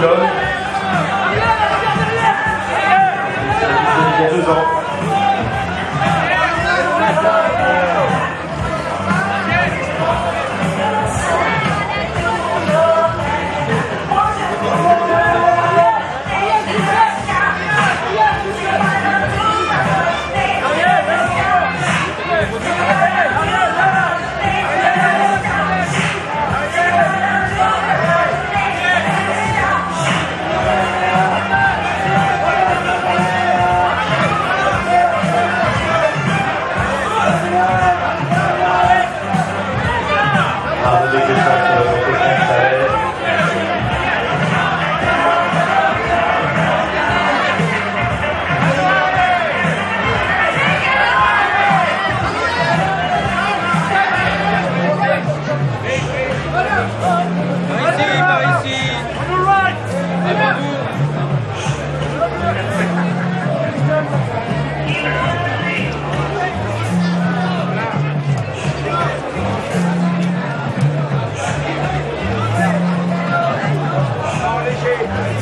son